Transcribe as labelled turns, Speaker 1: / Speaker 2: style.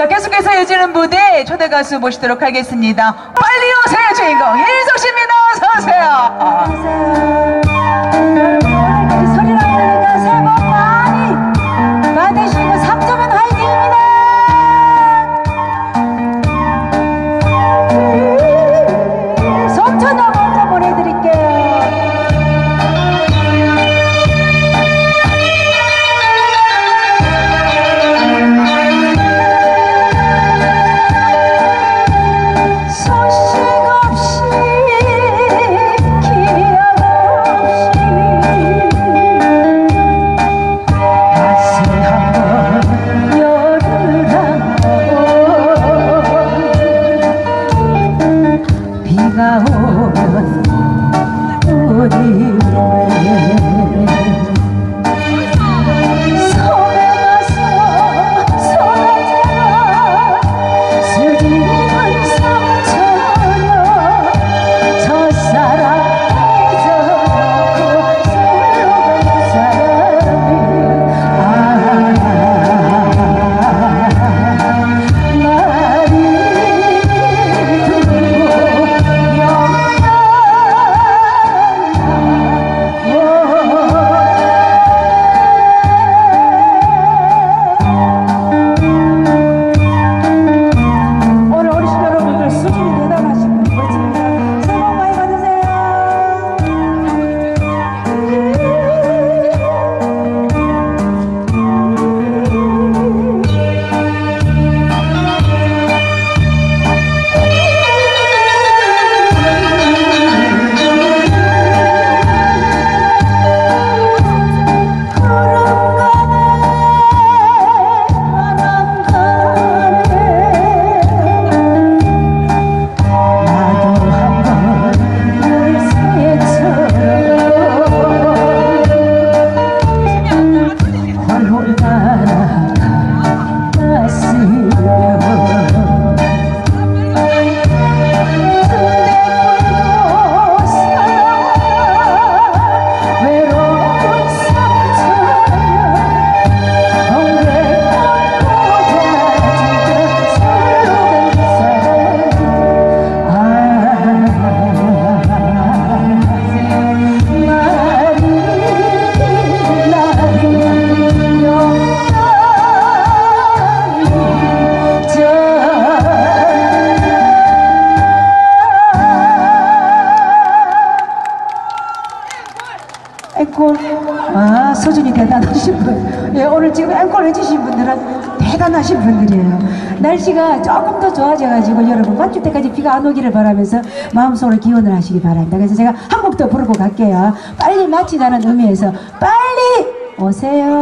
Speaker 1: 자, 계속해서 이어지는 무대 초대 가수 모시도록 하겠습니다. 빨리 오세요, 주인공. 일석 씨입니다. 어서 오세요.
Speaker 2: 한번 앵콜 아 수준이 대단하신 분. 예, 오늘 지금 앵콜 해주신 분들은 대단하신 분들이에요. 날씨가 조금 더 좋아져가지고 여러분 맞출 때까지 비가 안 오기를 바라면서 마음속으로 기원을 하시기 바랍니다. 그래서 제가 한 곡 더 부르고 갈게요. 빨리 마치자는 의미에서 빨리 오세요